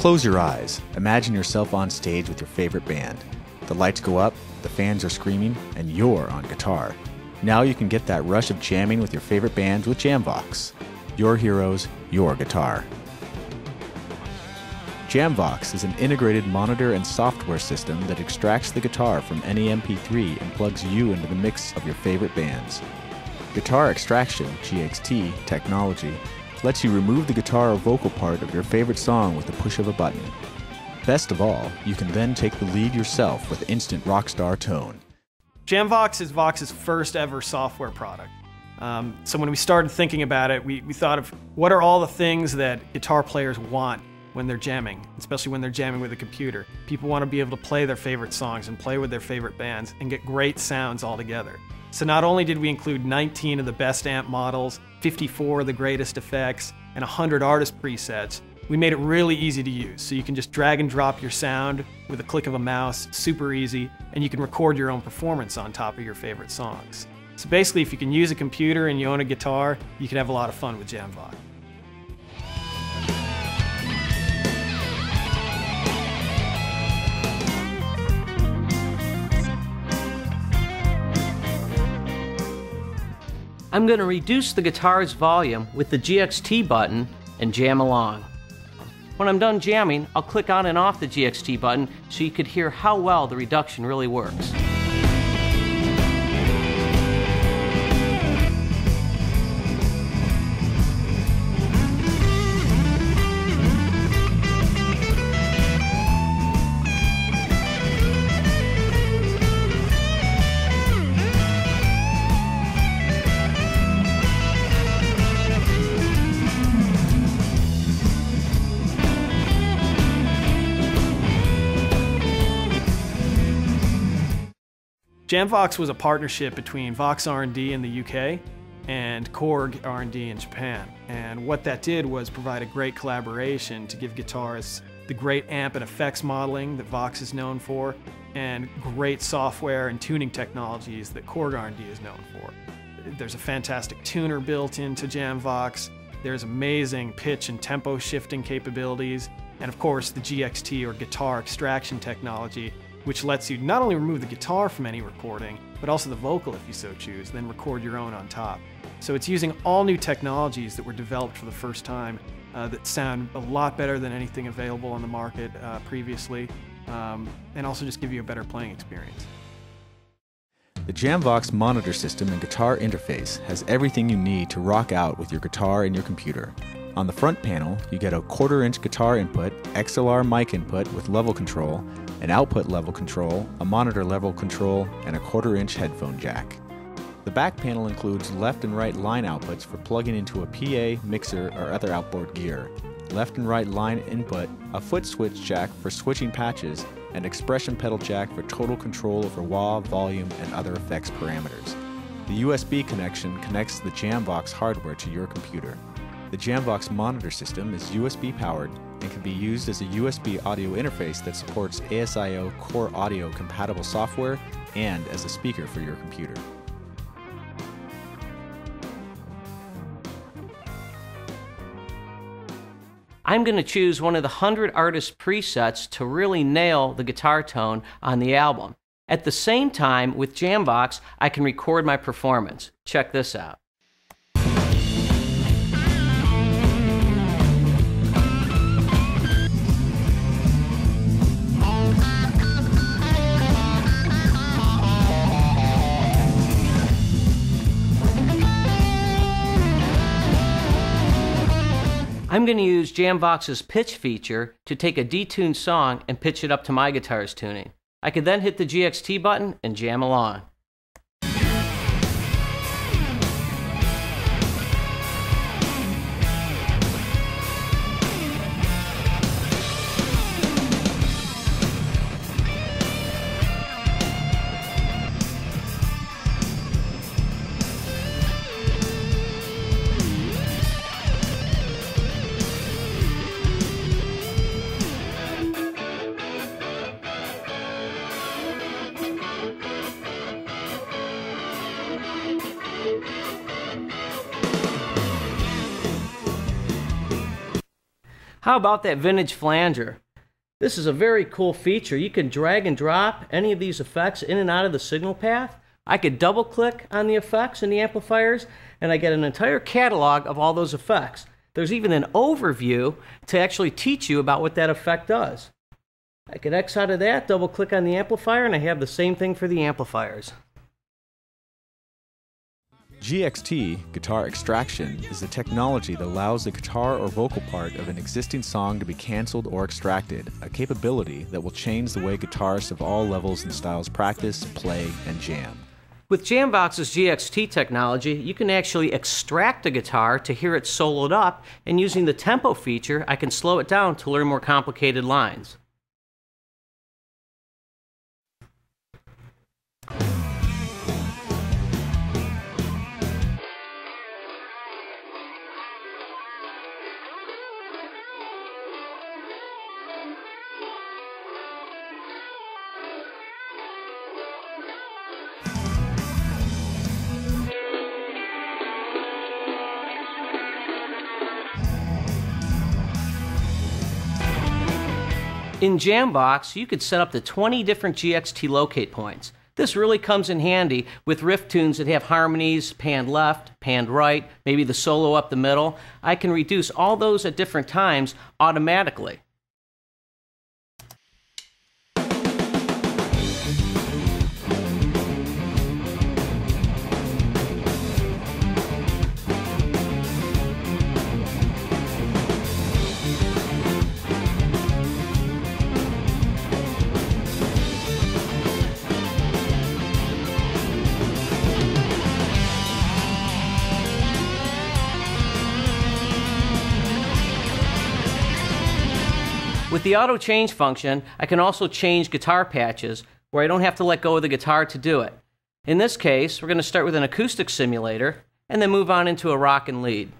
Close your eyes. Imagine yourself on stage with your favorite band. The lights go up, the fans are screaming, and you're on guitar. Now you can get that rush of jamming with your favorite bands with Jamvox. Your heroes, your guitar. Jamvox is an integrated monitor and software system that extracts the guitar from any MP3 and plugs you into the mix of your favorite bands. Guitar Extraction GXT technology lets you remove the guitar or vocal part of your favorite song with the push of a button. Best of all, you can then take the lead yourself with instant rockstar tone. Jamvox is Vox's first ever software product. Um, so when we started thinking about it, we, we thought of what are all the things that guitar players want when they're jamming, especially when they're jamming with a computer. People want to be able to play their favorite songs and play with their favorite bands and get great sounds all together. So not only did we include 19 of the best amp models, 54 of the greatest effects, and 100 artist presets, we made it really easy to use. So you can just drag and drop your sound with a click of a mouse, super easy, and you can record your own performance on top of your favorite songs. So basically, if you can use a computer and you own a guitar, you can have a lot of fun with Jamvox. I'm going to reduce the guitar's volume with the GXT button and jam along. When I'm done jamming, I'll click on and off the GXT button so you could hear how well the reduction really works. Jamvox was a partnership between Vox R&D in the UK and Korg R&D in Japan. And what that did was provide a great collaboration to give guitarists the great amp and effects modeling that Vox is known for, and great software and tuning technologies that Korg R&D is known for. There's a fantastic tuner built into Jamvox. There's amazing pitch and tempo shifting capabilities, and of course the GXT or guitar extraction technology which lets you not only remove the guitar from any recording, but also the vocal if you so choose, then record your own on top. So it's using all new technologies that were developed for the first time uh, that sound a lot better than anything available on the market uh, previously, um, and also just give you a better playing experience. The Jamvox monitor system and guitar interface has everything you need to rock out with your guitar and your computer. On the front panel, you get a quarter inch guitar input, XLR mic input with level control, an output level control, a monitor level control, and a quarter inch headphone jack. The back panel includes left and right line outputs for plugging into a PA, mixer, or other outboard gear, left and right line input, a foot switch jack for switching patches, and expression pedal jack for total control over wah, volume, and other effects parameters. The USB connection connects the Jamvox hardware to your computer. The Jamvox monitor system is USB powered and can be used as a USB audio interface that supports ASIO core audio compatible software and as a speaker for your computer. I'm going to choose one of the 100 artist presets to really nail the guitar tone on the album. At the same time, with Jamvox, I can record my performance. Check this out. I'm going to use Jamvox's pitch feature to take a detuned song and pitch it up to my guitar's tuning. I can then hit the GXT button and jam along. How about that vintage flanger? This is a very cool feature. You can drag and drop any of these effects in and out of the signal path. I could double click on the effects and the amplifiers and I get an entire catalog of all those effects. There's even an overview to actually teach you about what that effect does. I could X out of that, double click on the amplifier, and I have the same thing for the amplifiers. GXT, guitar extraction, is the technology that allows the guitar or vocal part of an existing song to be canceled or extracted, a capability that will change the way guitarists of all levels and styles practice, play, and jam. With Jamvox's GXT technology, you can actually extract a guitar to hear it soloed up, and using the tempo feature, I can slow it down to learn more complicated lines. In Jamvox, you could set up to 20 different GXT locate points. This really comes in handy with riff tunes that have harmonies panned left, panned right, maybe the solo up the middle. I can reduce all those at different times automatically. With the auto change function, I can also change guitar patches where I don't have to let go of the guitar to do it. In this case, we're going to start with an acoustic simulator and then move on into a rock and lead.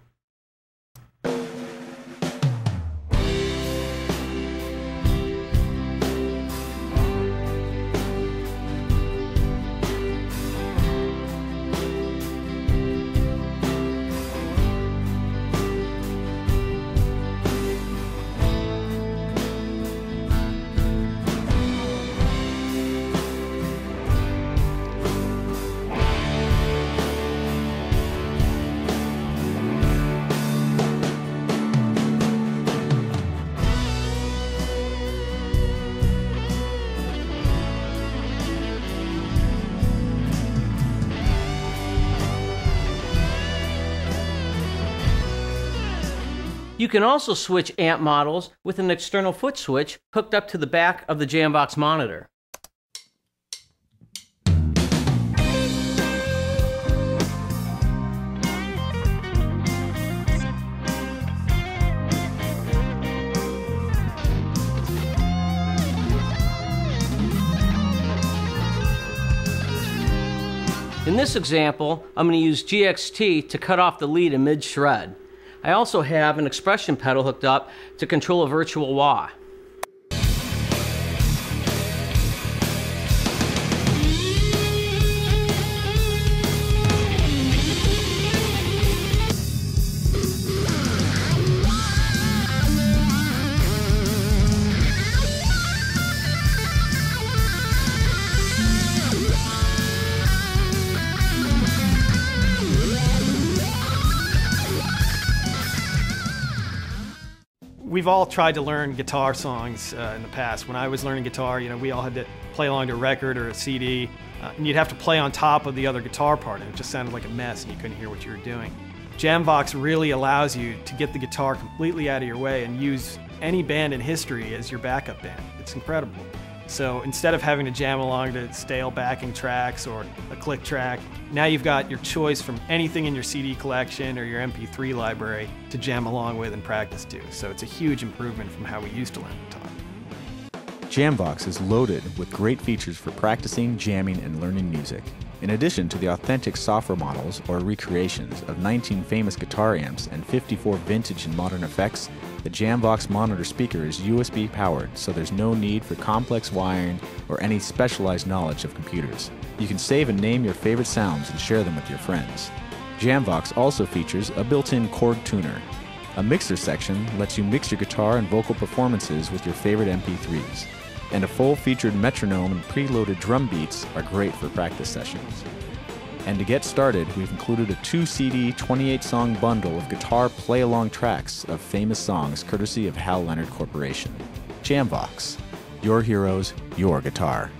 You can also switch amp models with an external foot switch hooked up to the back of the Jamvox monitor. In this example, I'm going to use GXT to cut off the lead in mid-shred. I also have an expression pedal hooked up to control a virtual wah. We've all tried to learn guitar songs uh, in the past. When I was learning guitar, you know, we all had to play along to a record or a CD, uh, and you'd have to play on top of the other guitar part, and it just sounded like a mess, and you couldn't hear what you were doing. Jamvox really allows you to get the guitar completely out of your way and use any band in history as your backup band. It's incredible. So instead of having to jam along to stale backing tracks or a click track, now you've got your choice from anything in your CD collection or your MP3 library to jam along with and practice to. So it's a huge improvement from how we used to learn guitar. Jamvox is loaded with great features for practicing, jamming, and learning music. In addition to the authentic software models or recreations of 19 famous guitar amps and 54 vintage and modern effects, the Jamvox monitor speaker is USB powered, so there's no need for complex wiring or any specialized knowledge of computers. You can save and name your favorite sounds and share them with your friends. Jamvox also features a built-in Korg tuner, A mixer section lets you mix your guitar and vocal performances with your favorite MP3s. And a full featured metronome and preloaded drum beats are great for practice sessions. And to get started, we've included a 2 CD, 28 song bundle of guitar play along tracks of famous songs courtesy of Hal Leonard Corporation. Jamvox. Your heroes, your guitar.